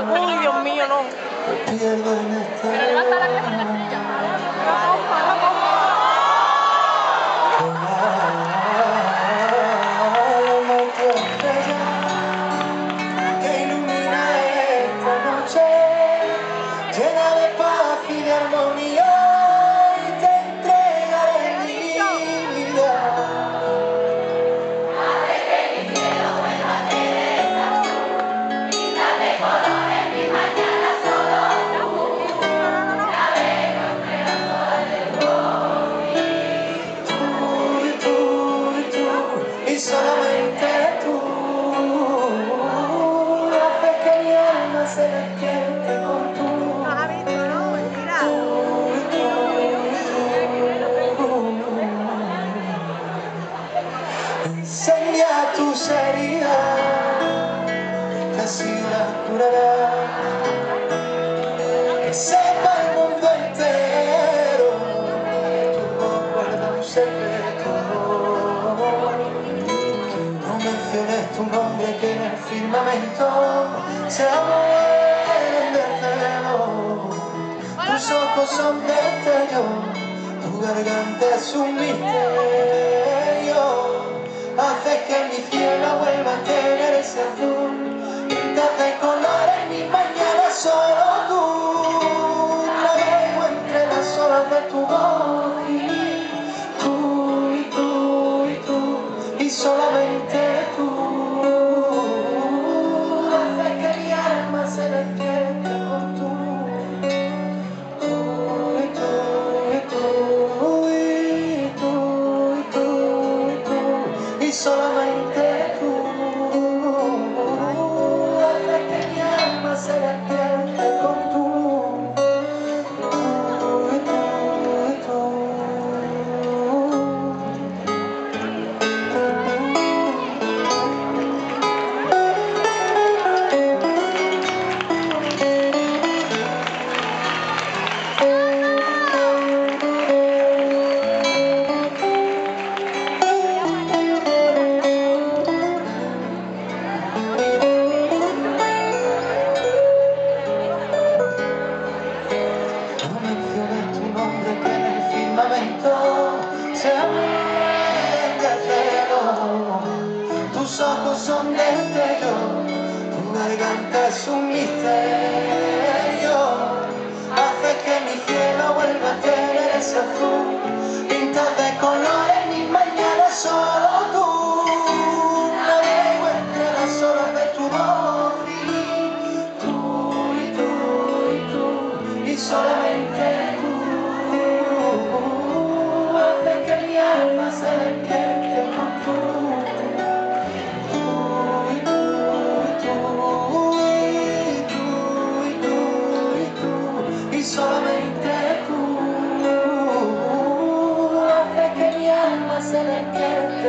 Uy, Dios mío, no. Pierdo en tus heridas, que así las curarás. Que sepa el mundo entero, tu voz guarda un secreto. No menciones tu nombre que en el firmamento se mueren de celo. Tus ojos son destellos, tu garganta es un misterio. Solamente tú. Haces que mi alma se despierte con tu Tú y tú y tú y tú y tú y tú y solamente ojos son destellos, tu garganta es un misterio.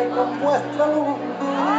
Con vuestra luz.